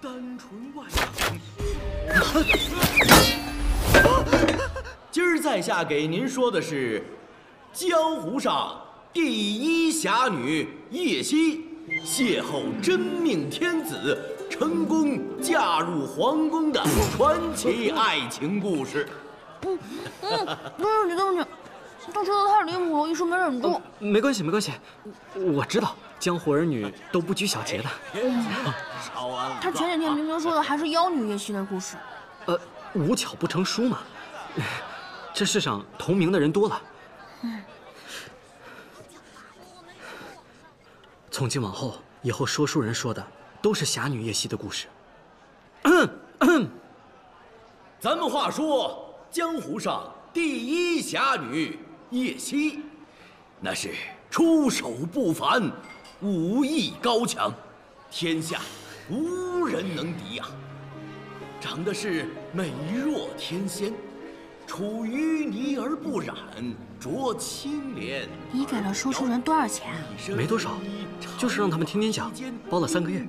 单纯外今儿在下给您说的是，江湖上第一侠女叶希邂逅真命天子，成功嫁入皇宫的传奇爱情故事。嗯嗯，对不起对不起，他说的太离谱了，一时没忍住。没关系没关系，我知道江湖儿女都不拘小节的。他前几天明明说的还是妖女夜袭的故事。呃，无巧不成书嘛。这世上同名的人多了。嗯。从今往后，以后说书人说的都是侠女夜袭的故事。咱们话说，江湖上第一侠女夜袭，那是出手不凡，武艺高强，天下无人能敌呀。长得是美若天仙。处淤泥而不染，濯清涟。你给了说书人多少钱啊？没多少，就是让他们天天讲，包了三个月。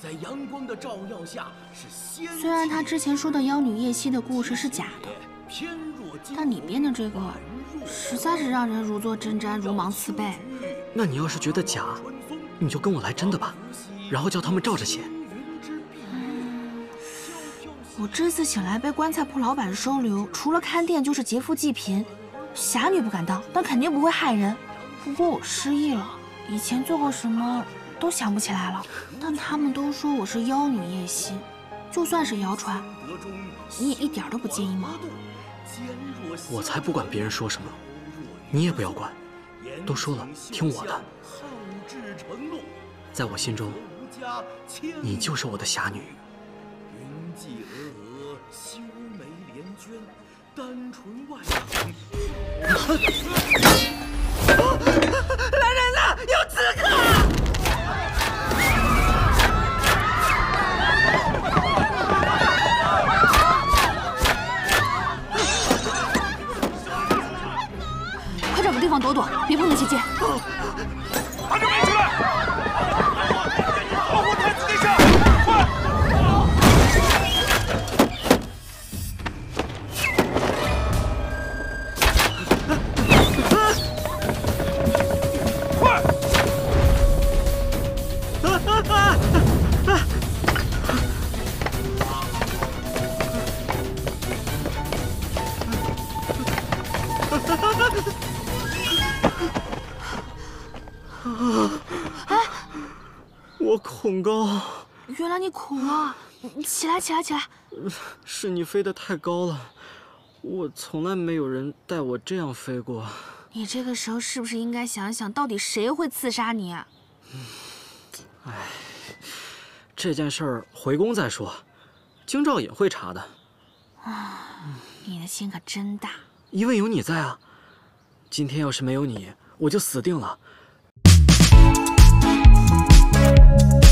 在阳光的照耀下是仙。虽然他之前说的妖女夜袭的故事是假的，但里面的这个实在是让人如坐针毡，如芒刺背。那你要是觉得假，你就跟我来真的吧，然后叫他们照着写。我这次醒来被棺材铺老板收留，除了看店就是劫富济贫。侠女不敢当，但肯定不会害人。不过我失忆了，以前做过什么都想不起来了。但他们都说我是妖女叶希，就算是谣传，你也一点都不介意吗？我才不管别人说什么，你也不要管。都说了，听我的。在我心中，你就是我的侠女。云髻峨峨，修眉连娟单纯外来快找个地方躲躲，别碰那些 剑。恐高，原来你恐啊！起来，起来，起来！是你飞得太高了，我从来没有人带我这样飞过。你这个时候是不是应该想想到底谁会刺杀你？哎，这件事儿回宫再说，京兆也会查的。啊，你的心可真大。因为有你在啊！今天要是没有你，我就死定了。you